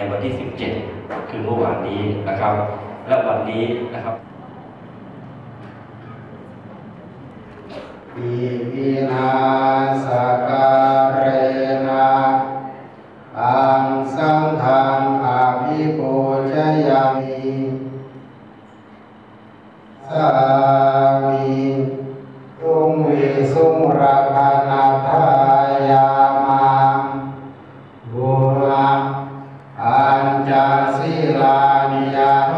ในวันที่ 17 คือเมื่อวานนี้นะครับ และวันนี้นะครับปิวินาสการเนะอังสังฆังอาภิปูชยามิสา ศิลานิยา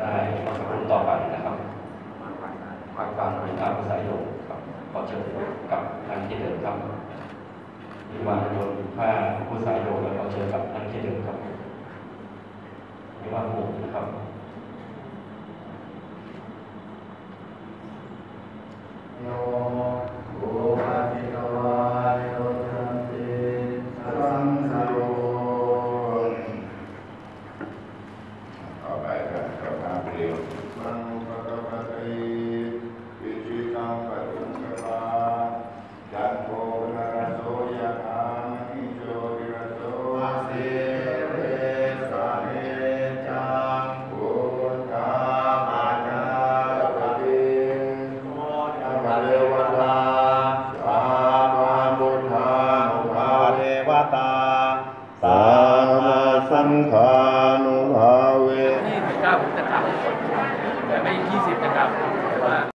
ได้ขอสรุปต่อไปนะครับภาคการของการภาษาโยกครับขอเชิญกับท่างที่เดิมครับมีวางโยนผ้าผู้สายโยกแล้วขอเชิญกับท่างที่เดิมครับมีวางหมู่นะครับ งคานุภาเวนี่สิบเก้าผมจะกลับแต่ไม่ยี่สิบจะกลับแต่ว่า